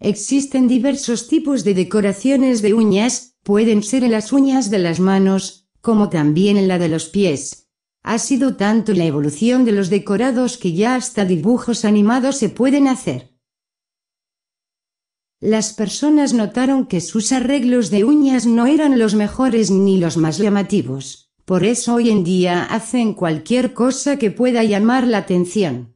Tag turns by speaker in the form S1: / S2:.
S1: Existen diversos tipos de decoraciones de uñas, pueden ser en las uñas de las manos, como también en la de los pies. Ha sido tanto la evolución de los decorados que ya hasta dibujos animados se pueden hacer. Las personas notaron que sus arreglos de uñas no eran los mejores ni los más llamativos, por eso hoy en día hacen cualquier cosa que pueda llamar la atención.